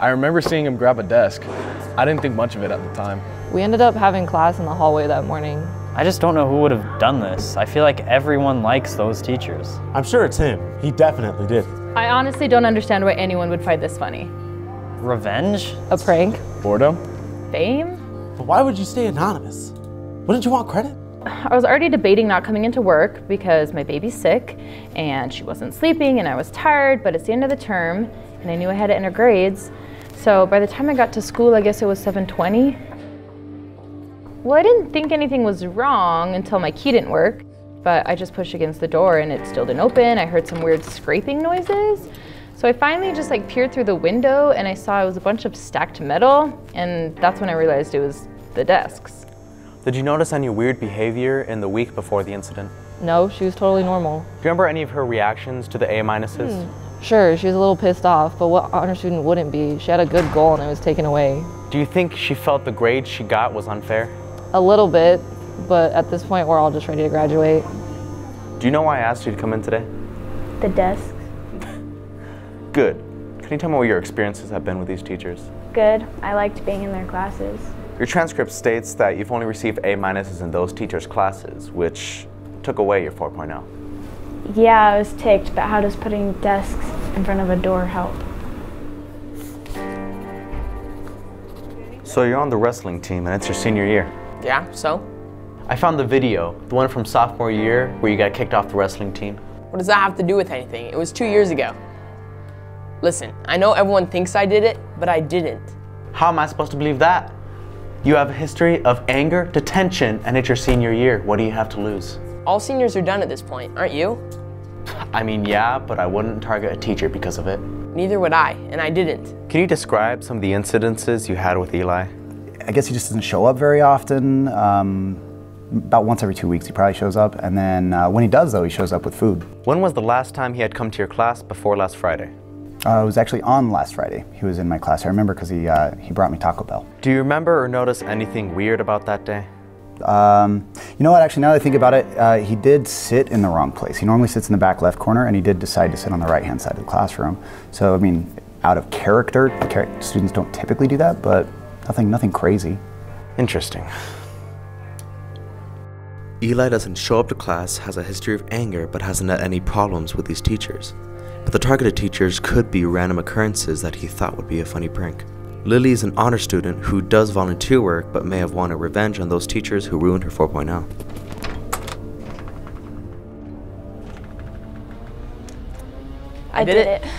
I remember seeing him grab a desk. I didn't think much of it at the time. We ended up having class in the hallway that morning. I just don't know who would have done this. I feel like everyone likes those teachers. I'm sure it's him. He definitely did. I honestly don't understand why anyone would find this funny. Revenge? A prank? Boredom? Fame? But why would you stay anonymous? Wouldn't you want credit? I was already debating not coming into work because my baby's sick and she wasn't sleeping and I was tired, but it's the end of the term and I knew I had to enter grades. So by the time I got to school, I guess it was 720. Well, I didn't think anything was wrong until my key didn't work, but I just pushed against the door and it still didn't open. I heard some weird scraping noises. So I finally just like peered through the window and I saw it was a bunch of stacked metal and that's when I realized it was the desks. Did you notice any weird behavior in the week before the incident? No, she was totally normal. Do you remember any of her reactions to the A minuses? Hmm. Sure, she was a little pissed off, but what honor student wouldn't be? She had a good goal and it was taken away. Do you think she felt the grade she got was unfair? A little bit, but at this point we're all just ready to graduate. Do you know why I asked you to come in today? The desks. Good. Can you tell me what your experiences have been with these teachers? Good. I liked being in their classes. Your transcript states that you've only received A minuses in those teachers' classes, which took away your 4.0. Yeah, I was ticked, but how does putting desks in front of a door help? So you're on the wrestling team and it's your senior year. Yeah, so? I found the video, the one from sophomore year where you got kicked off the wrestling team. What does that have to do with anything? It was two years ago. Listen, I know everyone thinks I did it, but I didn't. How am I supposed to believe that? You have a history of anger, detention, and it's your senior year. What do you have to lose? All seniors are done at this point, aren't you? I mean, yeah, but I wouldn't target a teacher because of it. Neither would I, and I didn't. Can you describe some of the incidences you had with Eli? I guess he just doesn't show up very often. Um, about once every two weeks he probably shows up, and then uh, when he does though, he shows up with food. When was the last time he had come to your class before last Friday? Uh, it was actually on last Friday. He was in my class. I remember because he, uh, he brought me Taco Bell. Do you remember or notice anything weird about that day? Um, you know what, actually, now that I think about it, uh, he did sit in the wrong place. He normally sits in the back left corner, and he did decide to sit on the right hand side of the classroom. So, I mean, out of character, students don't typically do that, but nothing, nothing crazy. Interesting. Eli doesn't show up to class, has a history of anger, but hasn't had any problems with these teachers. But the targeted teachers could be random occurrences that he thought would be a funny prank. Lily is an honor student who does volunteer work but may have wanted revenge on those teachers who ruined her 4.0. I, I did, did, it. it.